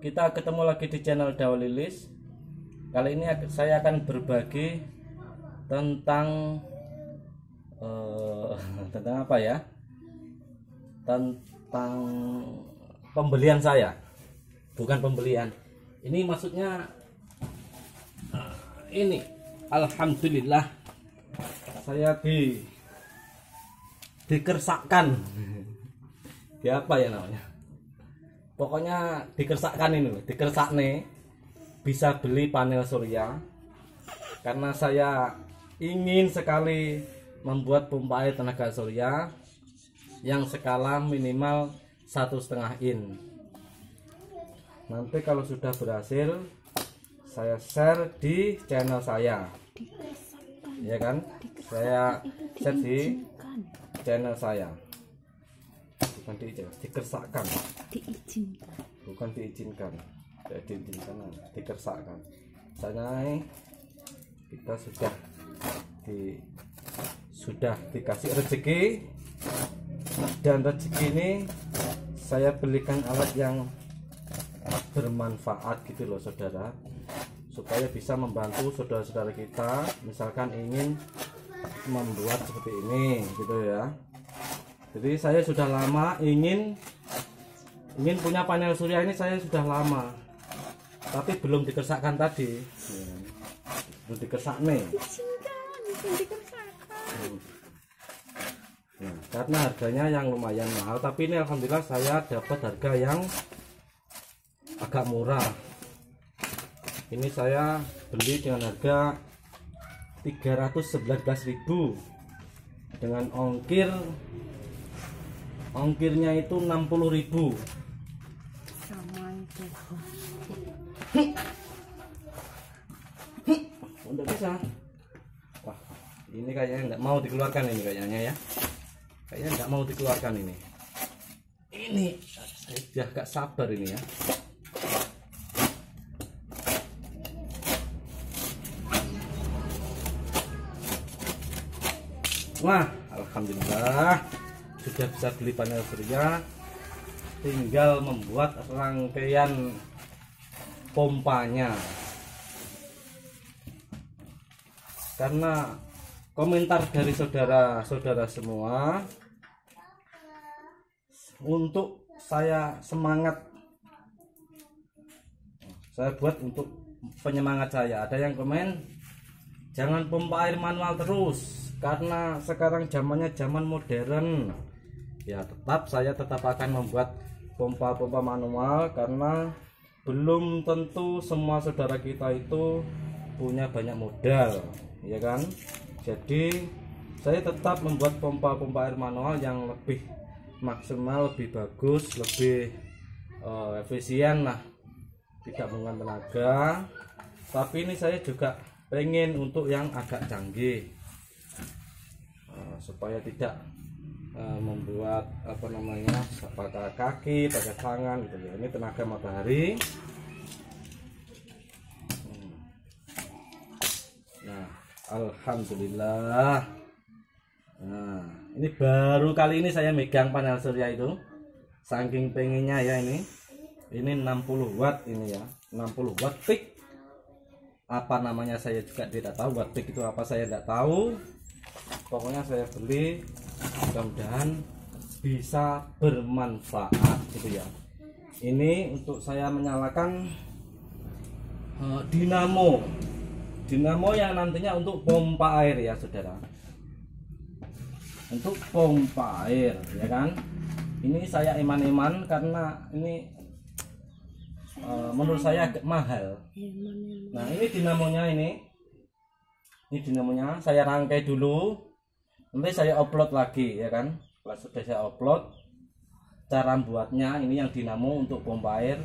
kita ketemu lagi di channel Dawa Lilis. Kali ini saya akan berbagi tentang eh, tentang apa ya? Tentang pembelian saya. Bukan pembelian. Ini maksudnya eh, ini alhamdulillah saya di dikersakkan. Di apa ya namanya? Pokoknya dikersakkan ini loh dikersak nih bisa beli panel surya. Karena saya ingin sekali membuat pompa air tenaga surya yang skala minimal satu setengah in. Nanti kalau sudah berhasil saya share di channel saya. Ya kan? Saya share di channel saya bukan diizinkan dikersakkan. Diizinkan. Bukan diizinkan. Tidak diizinkan dikersakkan. Sana kita sudah di sudah dikasih rezeki dan rezeki ini saya belikan alat yang bermanfaat gitu loh saudara. Supaya bisa membantu saudara-saudara kita misalkan ingin membuat seperti ini gitu ya jadi saya sudah lama ingin ingin punya panel surya ini saya sudah lama. Tapi belum dikersakkan tadi. Belum dikersak nih. Dikersakan Nah, karena harganya yang lumayan mahal tapi ini alhamdulillah saya dapat harga yang agak murah. Ini saya beli dengan harga 311.000 dengan ongkir ongkirnya itu 60.000 sama itu udah bisa. Wah ini kayaknya nggak mau dikeluarkan ini kayaknya ya. Kayaknya nggak mau dikeluarkan ini. Ini saya gak sabar ini ya. Wah alhamdulillah sudah bisa beli panel surya tinggal membuat rangkaian pompanya. Karena komentar dari saudara-saudara semua untuk saya semangat. Saya buat untuk penyemangat saya. Ada yang komen jangan pompa air manual terus karena sekarang zamannya zaman modern ya tetap saya tetap akan membuat pompa-pompa manual karena belum tentu semua saudara kita itu punya banyak modal ya kan? Jadi saya tetap membuat pompa-pompa air manual yang lebih maksimal lebih bagus lebih eh, efisien lah. Tidak menggunakan tenaga. Tapi ini saya juga pengen untuk yang agak canggih. Eh, supaya tidak eh, membuat apa namanya pakai kaki pakai tangan gitu ya ini tenaga matahari. Hmm. nah alhamdulillah. Nah ini baru kali ini saya megang panel surya itu. Saking pengennya ya ini. Ini 60 watt ini ya. 60 watt peak. Apa namanya saya juga tidak tahu watt peak itu apa saya tidak tahu. Pokoknya saya beli mudah-mudahan bisa bermanfaat gitu ya. Ini untuk saya menyalakan eh, dinamo. Dinamo yang nantinya untuk pompa air ya saudara. Untuk pompa air ya kan? Ini saya iman-iman karena ini eh, menurut saya agak mahal. Nah ini dinamonya ini. Ini dinamonya saya rangkai dulu Nanti saya upload lagi ya kan? Sudah saya upload Cara buatnya ini yang dinamo untuk pompa air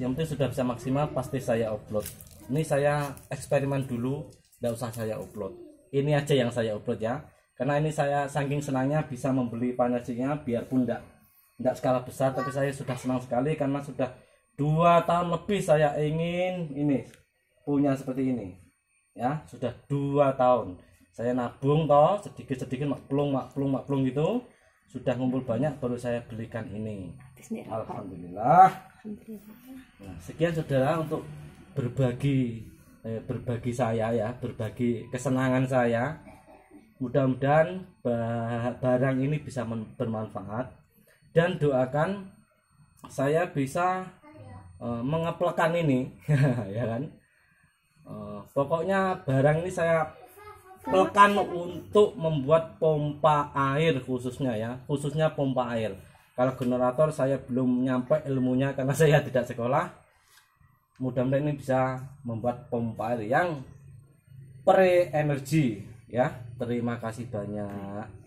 Yang penting sudah bisa maksimal pasti saya upload. Ini saya eksperimen dulu Tidak usah saya upload. Ini aja yang saya upload ya. Karena ini saya saking senangnya bisa membeli panelnya Biarpun tidak tidak skala besar Tapi saya sudah senang sekali karena sudah dua tahun lebih saya ingin ini punya seperti ini ya. Sudah dua tahun saya nabung toh sedikit sedikit maklung maklung maklung gitu sudah ngumpul banyak baru saya belikan ini alhamdulillah Alhamdulillah. Nah, sekian saudara untuk berbagi eh, berbagi saya ya, berbagi kesenangan saya. Mudah-mudahan ba- barang ini bisa bermanfaat dan doakan saya bisa eh, mengeplekan ini, ya kan? Eh, pokoknya barang ini saya plekan untuk membuat pompa air khususnya ya, khususnya pompa air. Kalau generator saya belum nyampe ilmunya karena saya tidak sekolah mudah-mudahan ini bisa membuat pompa air yang pre energi ya terima kasih banyak